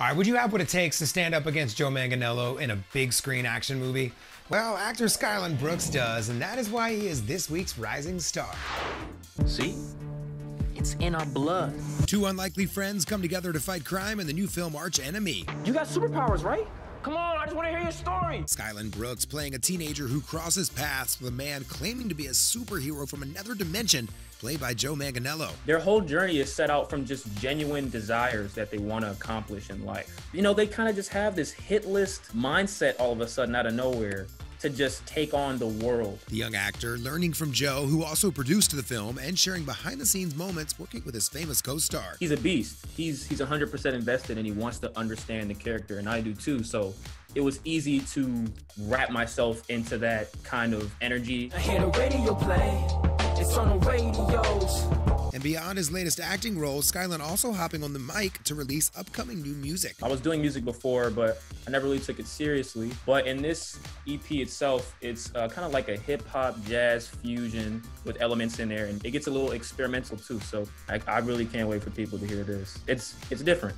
All right, would you have what it takes to stand up against Joe Manganiello in a big screen action movie? Well, actor Skylan Brooks does, and that is why he is this week's rising star. See? It's in our blood. Two unlikely friends come together to fight crime in the new film Archenemy. You got superpowers, right? Come on, I just want to hear your story. Skylan Brooks playing a teenager who crosses paths with a man claiming to be a superhero from another dimension, played by Joe Manganiello. Their whole journey is set out from just genuine desires that they want to accomplish in life. You know, they kind of just have this hit list mindset all of a sudden out of nowhere to just take on the world. The young actor learning from Joe, who also produced the film, and sharing behind the scenes moments working with his famous co star. He's a beast. He's he's 100% invested and he wants to understand the character, and I do too. So it was easy to wrap myself into that kind of energy. I hear the radio play, it's on the radios. And beyond his latest acting role, Skylan also hopping on the mic to release upcoming new music. I was doing music before, but I never really took it seriously. But in this EP itself, it's uh, kind of like a hip hop jazz fusion with elements in there, and it gets a little experimental too. So I, I really can't wait for people to hear this. It's it's different.